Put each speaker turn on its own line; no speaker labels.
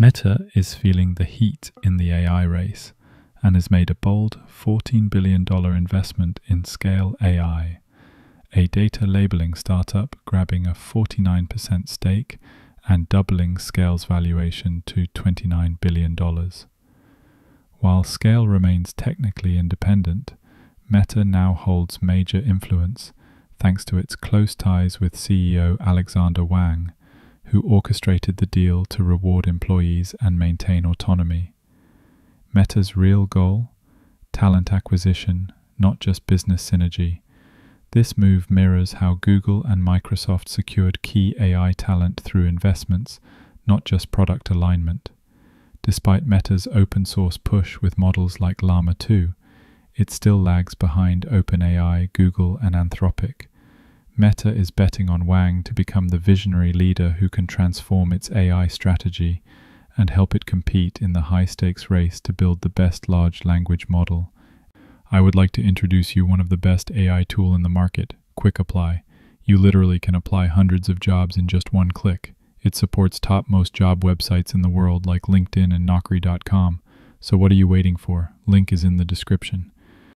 Meta is feeling the heat in the AI race and has made a bold $14 billion investment in Scale AI, a data labeling startup grabbing a 49% stake and doubling Scale's valuation to $29 billion. While Scale remains technically independent, Meta now holds major influence thanks to its close ties with CEO Alexandr Wang, who orchestrated the deal to reward employees and maintain autonomy. Meta's real goal? Talent acquisition, not just business synergy. This move mirrors how Google and Microsoft secured key AI talent through investments, not just product alignment. Despite Meta's open source push with models like Llama 2, it still lags behind OpenAI, Google, and Anthropic. Meta is betting on Wang to become the visionary leader who can transform its AI strategy and help it compete in the high stakes race to build the best large language model. I would like to introduce you one of the best AI tool in the market, Quick Apply. You literally can apply hundreds of jobs in just one click. It supports topmost job websites in the world like LinkedIn and Naukri.com. So what are you waiting for? Link is in the description.